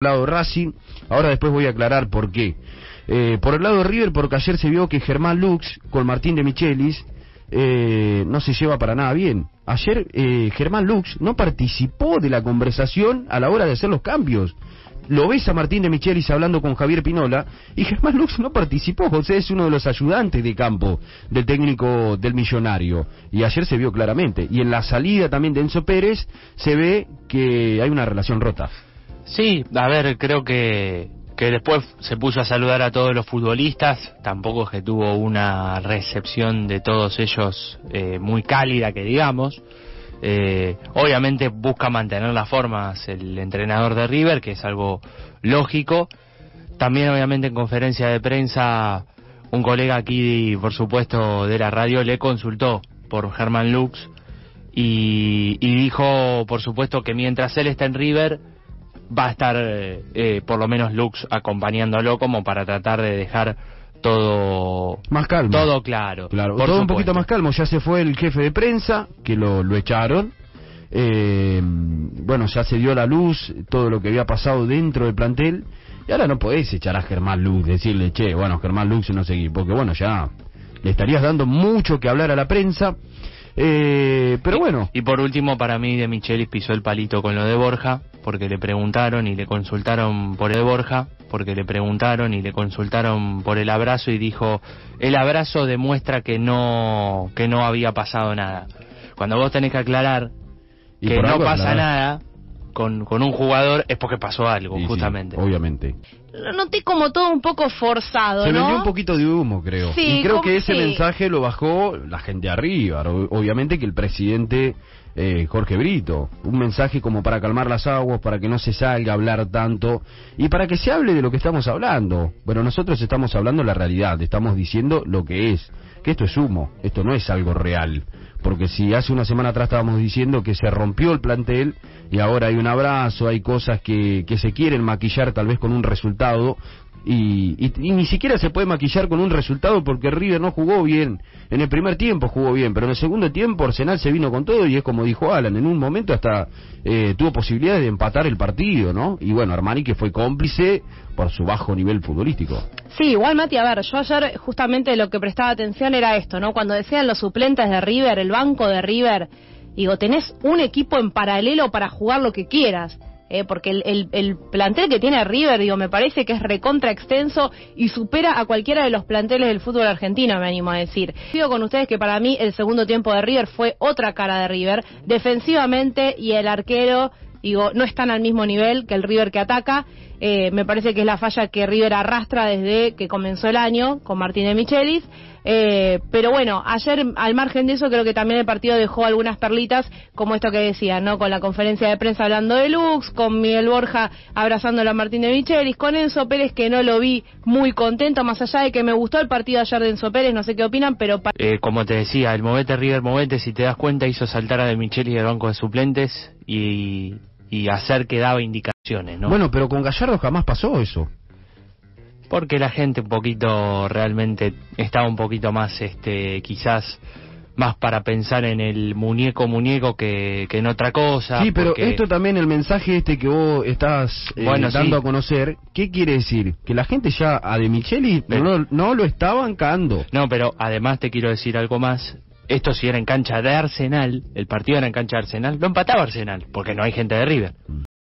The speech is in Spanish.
lado Racing, ahora después voy a aclarar por qué. Eh, por el lado de River, porque ayer se vio que Germán Lux con Martín de Michelis eh, no se lleva para nada bien. Ayer eh, Germán Lux no participó de la conversación a la hora de hacer los cambios. Lo ves a Martín de Michelis hablando con Javier Pinola y Germán Lux no participó. José es uno de los ayudantes de campo del técnico del millonario. Y ayer se vio claramente. Y en la salida también de Enzo Pérez se ve que hay una relación rota. Sí, a ver, creo que, que después se puso a saludar a todos los futbolistas, tampoco es que tuvo una recepción de todos ellos eh, muy cálida, que digamos. Eh, obviamente busca mantener las formas el entrenador de River, que es algo lógico. También obviamente en conferencia de prensa un colega aquí, por supuesto, de la radio le consultó por Germán Lux y, y dijo, por supuesto, que mientras él está en River, va a estar eh, eh, por lo menos Lux acompañándolo como para tratar de dejar todo más calmo. todo claro. Claro todo un poquito más calmo. Ya se fue el jefe de prensa que lo, lo echaron. Eh, bueno ya se dio la luz todo lo que había pasado dentro del plantel. Y ahora no podés echar a Germán Lux decirle che bueno Germán Lux no seguí porque bueno ya le estarías dando mucho que hablar a la prensa eh, pero bueno. Y, por último, para mí, de Michelis pisó el palito con lo de Borja, porque le preguntaron y le consultaron por el Borja, porque le preguntaron y le consultaron por el abrazo y dijo, el abrazo demuestra que no, que no había pasado nada. Cuando vos tenés que aclarar que no pasa nada, con, con un jugador es porque pasó algo, justamente. obviamente. Lo noté como todo un poco forzado, Se ¿no? vendió un poquito de humo, creo. Sí, y creo que ese sí. mensaje lo bajó la gente arriba. Obviamente que el presidente eh, Jorge Brito. Un mensaje como para calmar las aguas, para que no se salga a hablar tanto y para que se hable de lo que estamos hablando. Bueno, nosotros estamos hablando la realidad, estamos diciendo lo que es. Que esto es humo, esto no es algo real porque si hace una semana atrás estábamos diciendo que se rompió el plantel y ahora hay un abrazo, hay cosas que, que se quieren maquillar tal vez con un resultado y, y, y, ni siquiera se puede maquillar con un resultado porque River no jugó bien. En el primer tiempo jugó bien, pero en el segundo tiempo Arsenal se vino con todo y es como dijo Alan, en un momento hasta eh, tuvo posibilidades de empatar el partido, ¿no? Y bueno, Armani que fue cómplice por su bajo nivel futbolístico. Sí, igual Mati, a ver, yo ayer justamente lo que prestaba atención era esto, ¿no? Cuando decían los suplentes de River, el banco de River, digo, tenés un equipo en paralelo para jugar lo que quieras. Eh, porque el, el, el, plantel que tiene River, digo, me parece que es recontra extenso y supera a cualquiera de los planteles del fútbol argentino, me animo a decir. Digo con ustedes que para mí el segundo tiempo de River fue otra cara de River, defensivamente y el arquero, digo, no están al mismo nivel que el River que ataca. Eh, me parece que es la falla que River arrastra desde que comenzó el año con Martín de Michelis. Eh, pero bueno, ayer al margen de eso creo que también el partido dejó algunas perlitas, como esto que decía, ¿no? Con la conferencia de prensa hablando de Lux, con Miguel Borja abrazándolo a Martín de Michelis, con Enzo Pérez que no lo vi muy contento, más allá de que me gustó el partido ayer de Enzo Pérez, no sé qué opinan, pero... Eh, como te decía, el movete River Movete, si te das cuenta, hizo saltar a de Michelis del banco de suplentes y, y hacer que daba indicaciones, ¿no? Bueno, pero con Gallardo jamás pasó eso porque la gente un poquito realmente estaba un poquito más este quizás más para pensar en el muñeco muñeco que, que en otra cosa. Sí, pero porque... esto también, el mensaje este que vos estás eh, bueno, dando sí. a conocer, ¿qué quiere decir? Que la gente ya a De Micheli pero, no, no lo está bancando. No, pero además te quiero decir algo más. Esto si era en cancha de Arsenal, el partido era en cancha de Arsenal, lo empataba Arsenal, porque no hay gente de River.